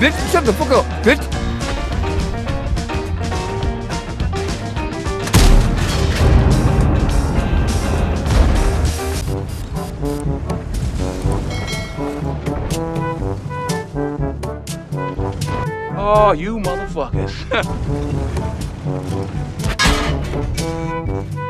bitch! Shut the fuck up, bitch! Oh, you motherfuckers.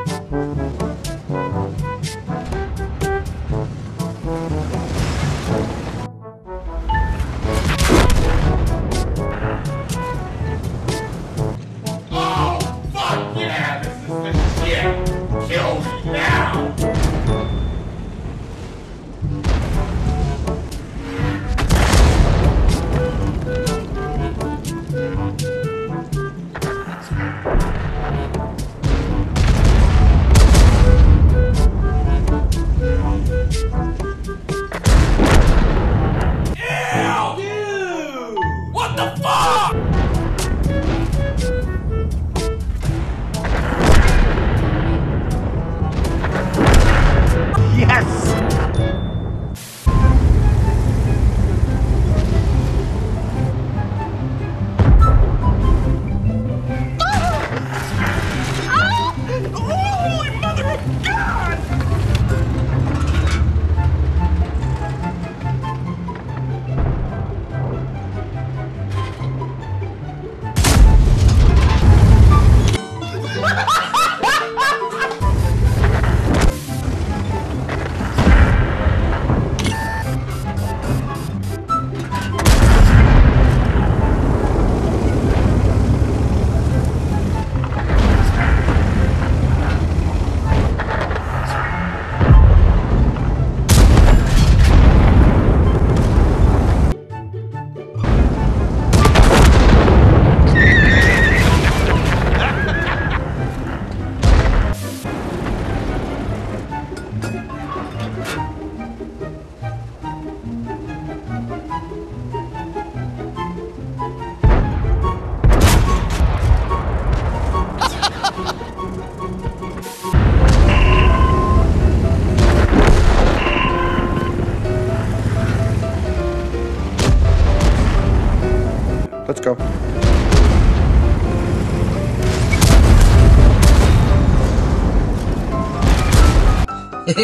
Oh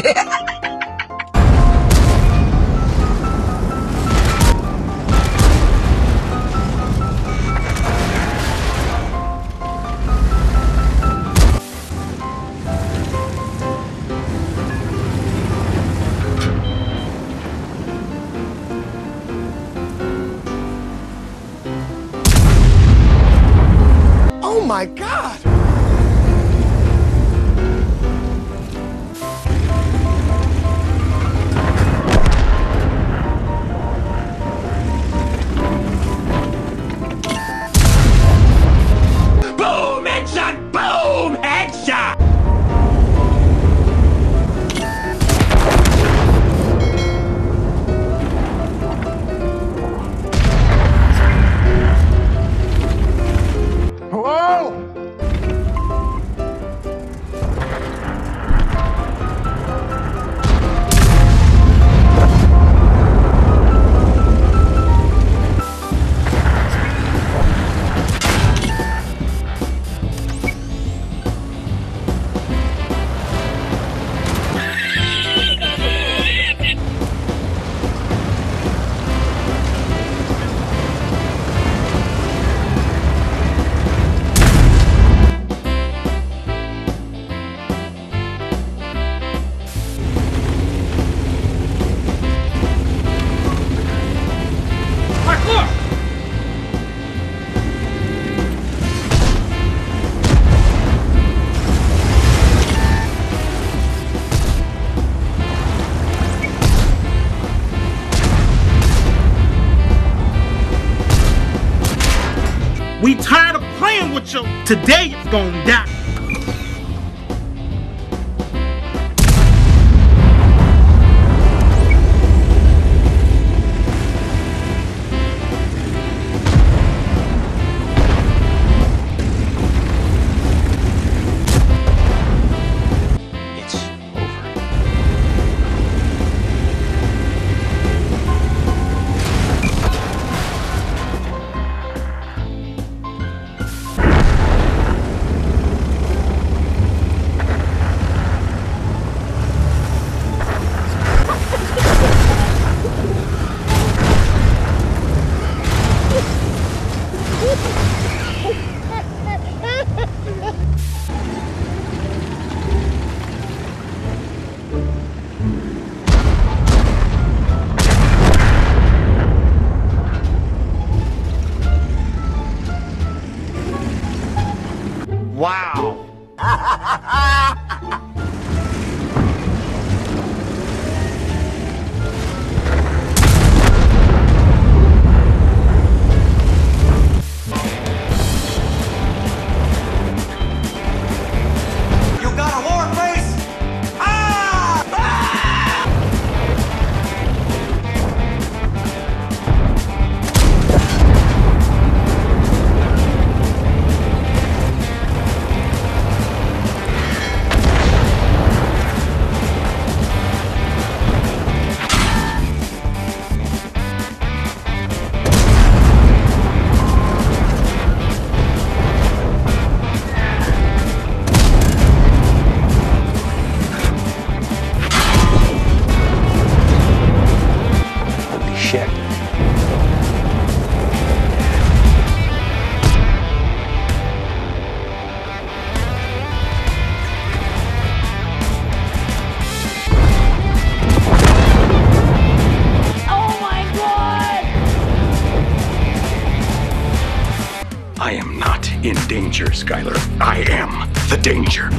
my god! Today it's gonna die. Wow. in danger, Skyler. I am the danger.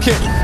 骗你